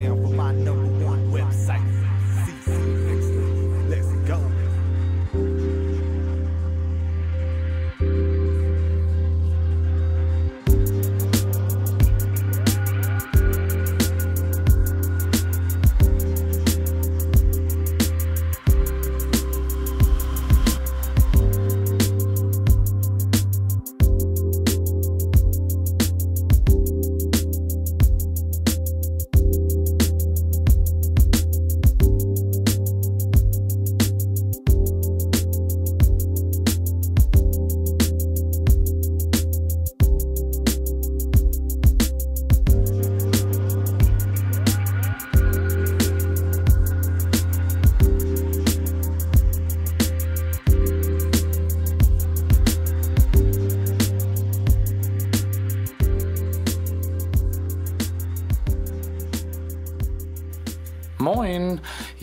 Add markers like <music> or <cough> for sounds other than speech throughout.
for my number one website,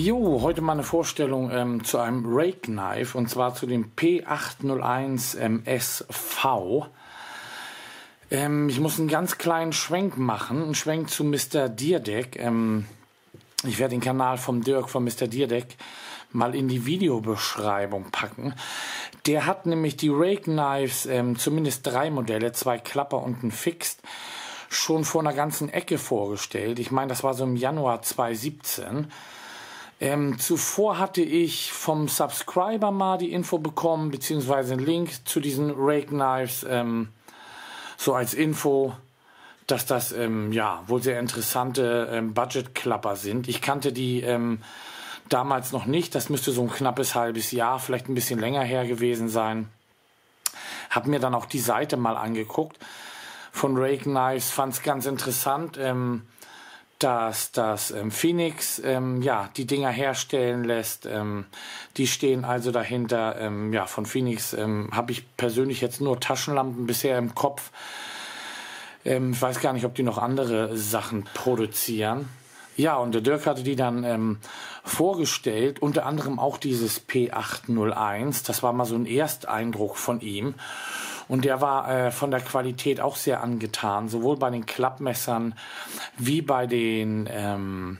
Jo, heute mal eine Vorstellung ähm, zu einem Rake Knife und zwar zu dem P801 ähm, SV. Ähm, ich muss einen ganz kleinen Schwenk machen, einen Schwenk zu Mr. Deerdeck. Ähm, ich werde den Kanal vom Dirk von Mr. Deerdeck mal in die Videobeschreibung packen. Der hat nämlich die Rake Knives, ähm, zumindest drei Modelle, zwei Klapper und ein Fixed, schon vor einer ganzen Ecke vorgestellt. Ich meine, das war so im Januar 2017. Ähm, zuvor hatte ich vom Subscriber mal die Info bekommen, beziehungsweise einen Link zu diesen Rake Knives, ähm, so als Info, dass das ähm, ja wohl sehr interessante ähm, Budget-Klapper sind. Ich kannte die ähm, damals noch nicht, das müsste so ein knappes halbes Jahr, vielleicht ein bisschen länger her gewesen sein. Hab mir dann auch die Seite mal angeguckt von Rake Knives, fand es ganz interessant. Ähm, dass das ähm, Phoenix ähm, ja die Dinger herstellen lässt. Ähm, die stehen also dahinter. Ähm, ja, von Phoenix ähm, habe ich persönlich jetzt nur Taschenlampen bisher im Kopf. Ähm, ich weiß gar nicht, ob die noch andere Sachen produzieren. Ja, und der Dirk hatte die dann ähm, vorgestellt, unter anderem auch dieses P801. Das war mal so ein Ersteindruck von ihm. Und der war äh, von der Qualität auch sehr angetan, sowohl bei den Klappmessern wie bei den ähm,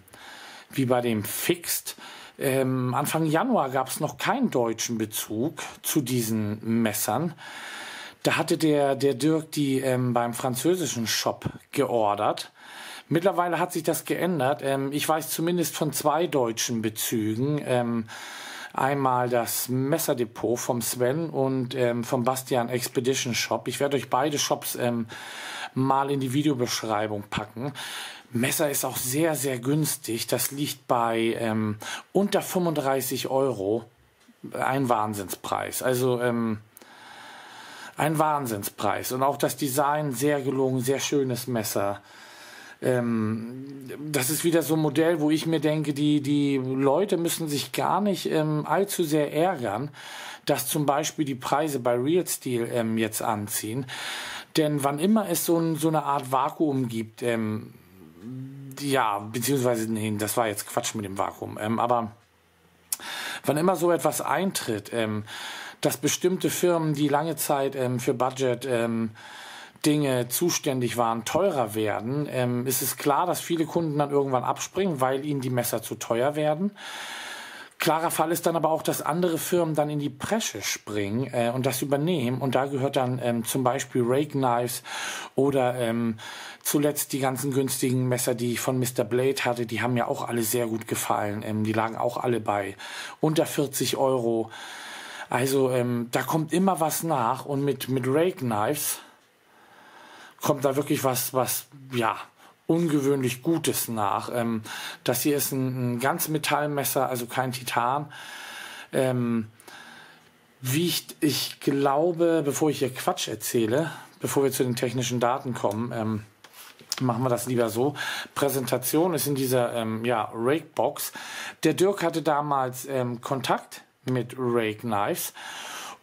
wie bei dem Fixed. Ähm, Anfang Januar gab es noch keinen deutschen Bezug zu diesen Messern. Da hatte der, der Dirk die ähm, beim französischen Shop geordert. Mittlerweile hat sich das geändert. Ähm, ich weiß zumindest von zwei deutschen Bezügen. Ähm, einmal das Messerdepot vom Sven und ähm, vom Bastian Expedition Shop. Ich werde euch beide Shops ähm, mal in die Videobeschreibung packen. Messer ist auch sehr, sehr günstig. Das liegt bei ähm, unter 35 Euro. Ein Wahnsinnspreis. Also ähm, ein Wahnsinnspreis. Und auch das Design sehr gelungen, sehr schönes Messer. Ähm, das ist wieder so ein Modell, wo ich mir denke, die, die Leute müssen sich gar nicht ähm, allzu sehr ärgern, dass zum Beispiel die Preise bei Real Steel ähm, jetzt anziehen. Denn wann immer es so, ein, so eine Art Vakuum gibt, ähm, ja, beziehungsweise, nee, das war jetzt Quatsch mit dem Vakuum, ähm, aber wann immer so etwas eintritt, ähm, dass bestimmte Firmen, die lange Zeit ähm, für Budget ähm, Dinge zuständig waren, teurer werden, ähm, ist es klar, dass viele Kunden dann irgendwann abspringen, weil ihnen die Messer zu teuer werden. Klarer Fall ist dann aber auch, dass andere Firmen dann in die Presche springen äh, und das übernehmen. Und da gehört dann ähm, zum Beispiel Rake Knives oder ähm, zuletzt die ganzen günstigen Messer, die ich von Mr. Blade hatte, die haben mir auch alle sehr gut gefallen. Ähm, die lagen auch alle bei unter 40 Euro. Also ähm, da kommt immer was nach und mit, mit Rake Knives kommt da wirklich was, was, ja, ungewöhnlich Gutes nach. Ähm, das hier ist ein, ein ganz Metallmesser, also kein Titan. Ähm, wiegt, ich glaube, bevor ich hier Quatsch erzähle, bevor wir zu den technischen Daten kommen, ähm, machen wir das lieber so. Präsentation ist in dieser ähm, ja, Rake-Box. Der Dirk hatte damals ähm, Kontakt mit Rake Knives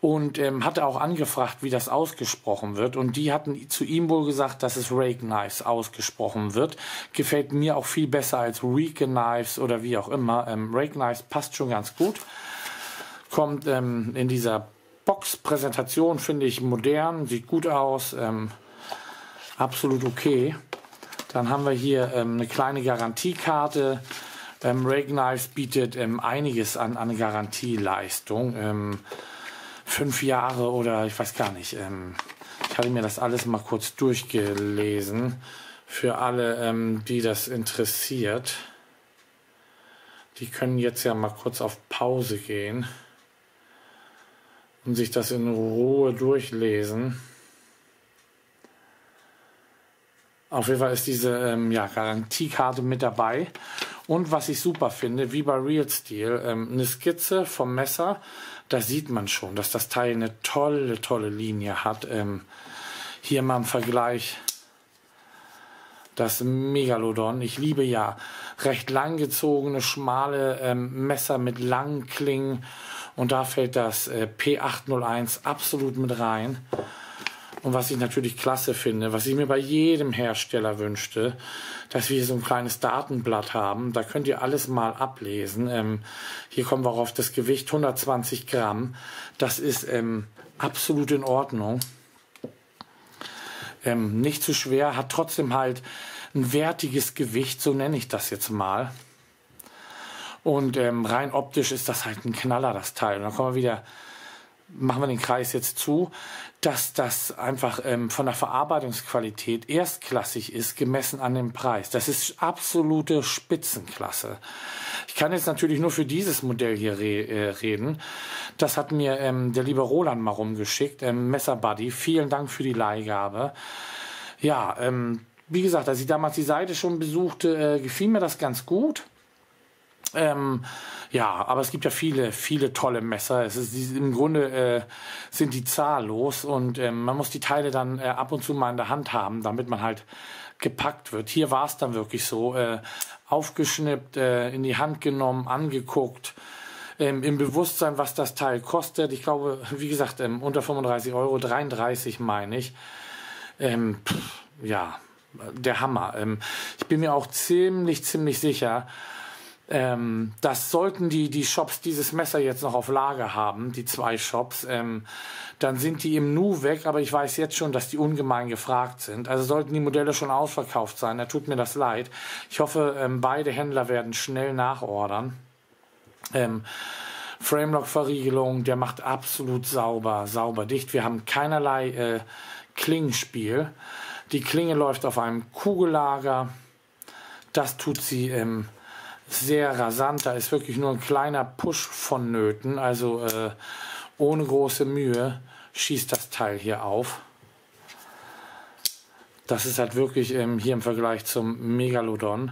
und ähm, hatte auch angefragt, wie das ausgesprochen wird. Und die hatten zu ihm wohl gesagt, dass es Rake Knives ausgesprochen wird. Gefällt mir auch viel besser als Rake Knives oder wie auch immer. Ähm, Rake Knives passt schon ganz gut. Kommt ähm, in dieser Box-Präsentation, finde ich modern, sieht gut aus, ähm, absolut okay. Dann haben wir hier ähm, eine kleine Garantiekarte. Ähm, Rake Knives bietet ähm, einiges an, an Garantieleistung. Fünf Jahre oder ich weiß gar nicht. Ähm, ich hatte mir das alles mal kurz durchgelesen. Für alle, ähm, die das interessiert. Die können jetzt ja mal kurz auf Pause gehen und sich das in Ruhe durchlesen. Auf jeden Fall ist diese ähm, ja, Garantiekarte mit dabei. Und was ich super finde, wie bei Real Steel, ähm, eine Skizze vom Messer, da sieht man schon, dass das Teil eine tolle, tolle Linie hat. Ähm, hier mal im Vergleich das Megalodon. Ich liebe ja recht langgezogene, schmale ähm, Messer mit langen Klingen. Und da fällt das äh, P801 absolut mit rein. Und was ich natürlich klasse finde, was ich mir bei jedem Hersteller wünschte, dass wir so ein kleines Datenblatt haben. Da könnt ihr alles mal ablesen. Ähm, hier kommen wir auf das Gewicht 120 Gramm. Das ist ähm, absolut in Ordnung. Ähm, nicht zu schwer, hat trotzdem halt ein wertiges Gewicht, so nenne ich das jetzt mal. Und ähm, rein optisch ist das halt ein Knaller, das Teil. Und dann kommen wir wieder machen wir den Kreis jetzt zu, dass das einfach ähm, von der Verarbeitungsqualität erstklassig ist, gemessen an dem Preis. Das ist absolute Spitzenklasse. Ich kann jetzt natürlich nur für dieses Modell hier re äh, reden. Das hat mir ähm, der liebe Roland mal rumgeschickt, ähm, Messerbuddy. Vielen Dank für die Leihgabe. Ja, ähm, wie gesagt, als ich damals die Seite schon besuchte, äh, gefiel mir das ganz gut. Ähm, ja, aber es gibt ja viele, viele tolle Messer. Es ist im Grunde äh, sind die zahllos und äh, man muss die Teile dann äh, ab und zu mal in der Hand haben, damit man halt gepackt wird. Hier war es dann wirklich so, äh, aufgeschnippt, äh, in die Hand genommen, angeguckt, ähm, im Bewusstsein, was das Teil kostet. Ich glaube, wie gesagt, ähm, unter 35 Euro, 33 meine ich. Ähm, pff, ja, der Hammer. Ähm, ich bin mir auch ziemlich, ziemlich sicher, ähm, das sollten die, die Shops dieses Messer jetzt noch auf Lager haben, die zwei Shops, ähm, dann sind die im Nu weg, aber ich weiß jetzt schon, dass die ungemein gefragt sind. Also sollten die Modelle schon ausverkauft sein, da tut mir das leid. Ich hoffe, ähm, beide Händler werden schnell nachordern. Ähm, Framelock-Verriegelung, der macht absolut sauber, sauber dicht. Wir haben keinerlei äh, Klingenspiel. Die Klinge läuft auf einem Kugellager. Das tut sie ähm, sehr rasant. Da ist wirklich nur ein kleiner Push vonnöten. Also äh, ohne große Mühe schießt das Teil hier auf. Das ist halt wirklich ähm, hier im Vergleich zum Megalodon.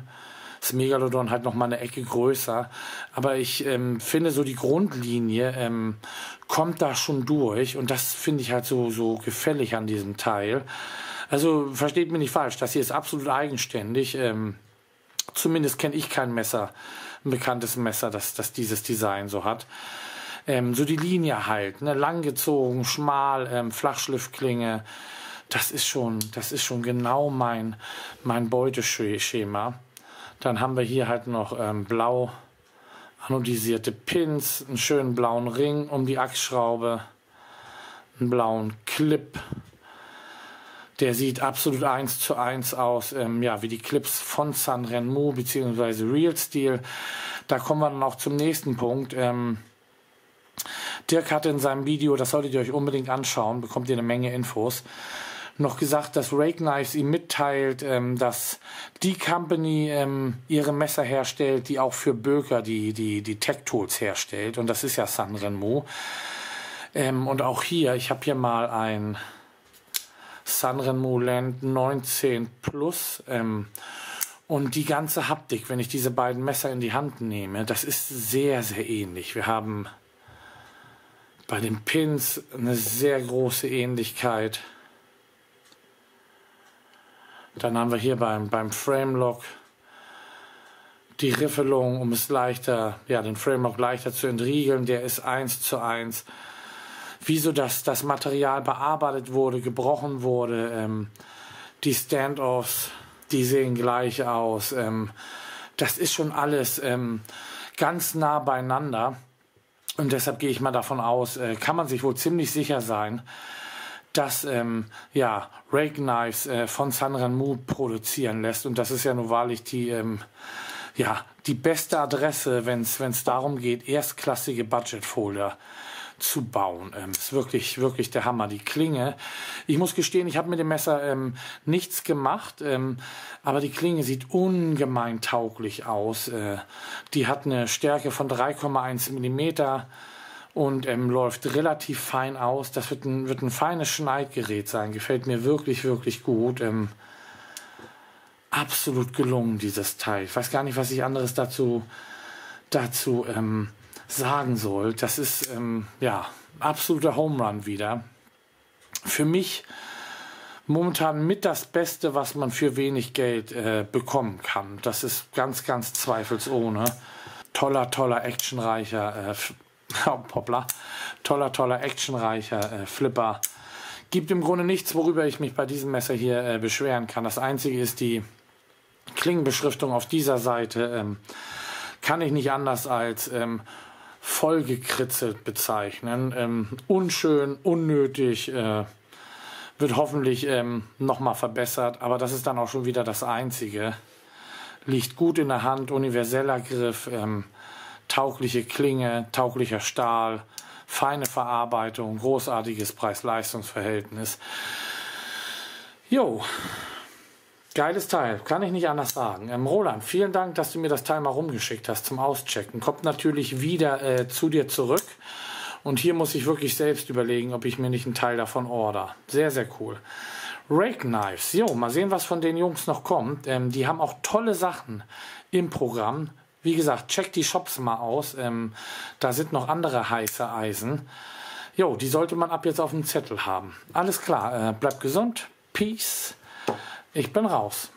Das Megalodon halt noch mal eine Ecke größer. Aber ich ähm, finde so die Grundlinie ähm, kommt da schon durch. Und das finde ich halt so, so gefällig an diesem Teil. Also versteht mich nicht falsch, das hier ist absolut eigenständig. Zumindest kenne ich kein Messer, ein bekanntes Messer, das, das dieses Design so hat. Ähm, so die Linie halt, ne, langgezogen, schmal, ähm, Flachschliffklinge. Das ist schon, das ist schon genau mein, mein Beuteschema. Dann haben wir hier halt noch ähm, blau anodisierte Pins, einen schönen blauen Ring um die Achsschraube, einen blauen Clip, der sieht absolut eins zu eins aus, ähm, ja, wie die Clips von San Renmu bzw. Real Steel. Da kommen wir dann auch zum nächsten Punkt. Ähm, Dirk hatte in seinem Video, das solltet ihr euch unbedingt anschauen, bekommt ihr eine Menge Infos, noch gesagt, dass Rake Knives ihm mitteilt, ähm, dass die Company ähm, ihre Messer herstellt, die auch für Böker die, die, die Tech Tools herstellt. Und das ist ja San Renmu. Ähm, und auch hier, ich habe hier mal ein Sanren Land 19 Plus. Ähm, und die ganze Haptik, wenn ich diese beiden Messer in die Hand nehme, das ist sehr, sehr ähnlich. Wir haben bei den Pins eine sehr große Ähnlichkeit. Dann haben wir hier beim, beim Frame Lock die Riffelung, um es leichter, ja, den Frame Lock leichter zu entriegeln. Der ist eins zu eins wieso das, das Material bearbeitet wurde, gebrochen wurde. Ähm, die Standoffs, die sehen gleich aus. Ähm, das ist schon alles ähm, ganz nah beieinander. Und deshalb gehe ich mal davon aus, äh, kann man sich wohl ziemlich sicher sein, das ähm, ja, Rake Knives äh, von Sanran Mu produzieren lässt. Und das ist ja nun wahrlich die, ähm, ja, die beste Adresse, wenn es darum geht, erstklassige Budgetfolder zu bauen. Ähm, ist wirklich, wirklich der Hammer. Die Klinge. Ich muss gestehen, ich habe mit dem Messer ähm, nichts gemacht, ähm, aber die Klinge sieht ungemein tauglich aus. Äh, die hat eine Stärke von 3,1 Millimeter und ähm, läuft relativ fein aus. Das wird ein, wird ein feines Schneidgerät sein. Gefällt mir wirklich, wirklich gut. Ähm, absolut gelungen, dieses Teil. Ich weiß gar nicht, was ich anderes dazu, dazu ähm, sagen soll. Das ist ähm, ja absoluter Home Run wieder. Für mich momentan mit das Beste, was man für wenig Geld äh, bekommen kann. Das ist ganz, ganz zweifelsohne. Toller, toller, actionreicher, äh, <laughs> hoppla, toller, toller, actionreicher äh, Flipper. Gibt im Grunde nichts, worüber ich mich bei diesem Messer hier äh, beschweren kann. Das einzige ist die Klingenbeschriftung auf dieser Seite. Ähm, kann ich nicht anders als ähm, vollgekritzelt bezeichnen. Ähm, unschön, unnötig, äh, wird hoffentlich ähm, nochmal verbessert, aber das ist dann auch schon wieder das Einzige. Liegt gut in der Hand, universeller Griff, ähm, taugliche Klinge, tauglicher Stahl, feine Verarbeitung, großartiges Preis-Leistungs-Verhältnis. Jo, Geiles Teil, kann ich nicht anders sagen. Ähm, Roland, vielen Dank, dass du mir das Teil mal rumgeschickt hast zum Auschecken. Kommt natürlich wieder äh, zu dir zurück. Und hier muss ich wirklich selbst überlegen, ob ich mir nicht einen Teil davon order. Sehr, sehr cool. Rake Knives. Jo, mal sehen, was von den Jungs noch kommt. Ähm, die haben auch tolle Sachen im Programm. Wie gesagt, check die Shops mal aus. Ähm, da sind noch andere heiße Eisen. Jo, die sollte man ab jetzt auf dem Zettel haben. Alles klar, äh, bleibt gesund. Peace. Ich bin raus.